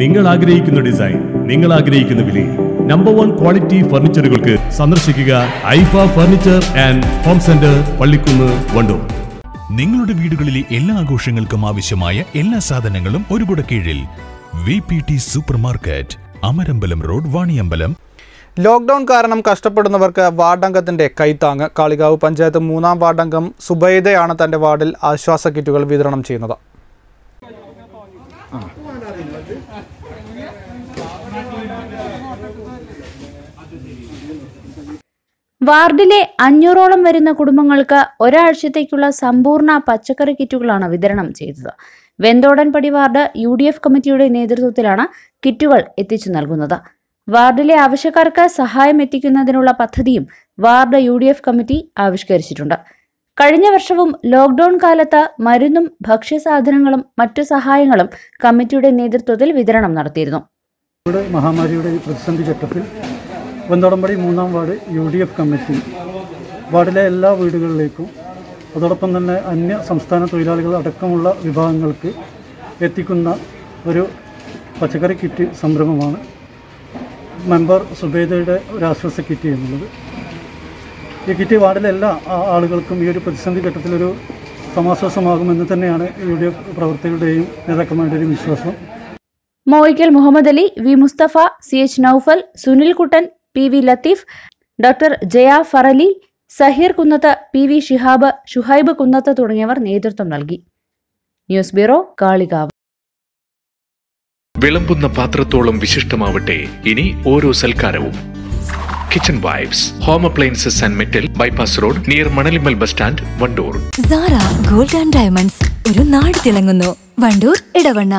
നിങ്ങൾ ആഗ്രഹിക്കുന്ന ഡിസൈൻ നിങ്ങൾ ആഗ്രഹിക്കുന്ന വിലയിൽ നമ്പർ വൺ ക്വാളിറ്റി ഫർണിച്ചറുകൾക്ക് സന്ദർശിക്കുക Aifa furniture and home centre Pallikkunnu Wandoor. നിങ്ങളുടെ വീടുകളിലെ എല്ലാ ആഘോഷങ്ങൾക്കും ആവശ്യമായ എല്ലാ സാധനങ്ങളും ഒരു കൂടെ കീഴിൽ. V P T super market Amarambalam road Vaniyambalam. Lockdown കാരണം കഷ്ടപ്പെടുന്നവർക്ക് വാർഡംഗത്തിന്റെ കൈത്താങ് കാളികാവ് പഞ്ചായത്ത് മൂന്നാം വാർഡംഗം സുബൈദയാണ് തന്റെ വാർഡിൽ ആശ്വാസ കിറ്റുകൾ വിതരണം ചെയ്യുന്നത്. വാർഡിലെ അഞ്ഞൂറോളം വരുന്ന കുടുംബങ്ങൾക്ക് ഒരാഴ്ചത്തേക്കുള്ള സമ്പൂർണ പച്ചക്കറി കിറ്റുകളാണ് വിതരണം ചെയ്തത്. Venthodanpadi ward U D F കമ്മിറ്റിയുടെ നേതൃത്വത്തിലാണ് കിറ്റുകൾ എത്തിച്ചു നൽകുന്നത്. വാർഡിലെ ആവശ്യക്കാർക്ക് സഹായം എത്തിക്കുന്നതിനുള്ള പദ്ധതിയും വാർഡ് യു കമ്മിറ്റി ആവിഷ്കരിച്ചിട്ടുണ്ട്. കഴിഞ്ഞ വർഷവും ലോക്ക്ഡൌൺ കാലത്ത് മരുന്നും ഭക്ഷ്യസാധനങ്ങളും മറ്റു സഹായങ്ങളും കമ്മിറ്റിയുടെ നേതൃത്വത്തിൽ വിതരണം നടത്തിയിരുന്നു. മഹാമാരിയുടെ പ്രതിസന്ധി ഘട്ടത്തിൽ വെന്തോടമ്പടി മൂന്നാം ward U D F committee വാർഡിലെ എല്ലാ വീടുകളിലേക്കും അതോടൊപ്പം തന്നെ അന്യ സംസ്ഥാന തൊഴിലാളികൾ അടക്കമുള്ള വിഭാഗങ്ങൾക്ക് എത്തിക്കുന്ന ഒരു പച്ചക്കറി കിറ്റ് സംരംഭമാണ് മെമ്പർ സുബേദയുടെ ഒരു ആശ്വാസ കിറ്റ് എന്നുള്ളത്. ഈ കിറ്റ് വാർഡിലെ എല്ലാ ആളുകൾക്കും ഈ ഒരു പ്രതിസന്ധി ഘട്ടത്തിലൊരു സമാശ്വാസമാകുമെന്ന് തന്നെയാണ് യു ഡി എഫ് പ്രവർത്തകരുടെയും നേതാക്കന്മാരുടെയും വിശ്വാസം. Moyikkal Muhammad Ali V. Musthafa C. H. Noufal Sunil Kuttan P. V. Latheef doctor Jaya Farali Saheer Kunnath P. V. Shihab Shuhaib Kunnath തുടങ്ങിയവർ നേതൃത്വം നൽകി. News bureau Kalikavu. വിളമ്പുന്ന പാത്രത്തോളം വിശിഷ്ടമാവട്ടെ ഇനി ഓരോ സൽക്കാരവും. Kitchen vibes home appliances and metal bypass road near Manalimal bus stand Wandoor Zara gold and diamonds ഒരു നാട് തിളങ്ങുന്നു. വണ്ടൂർ ഇടവണ്ണ.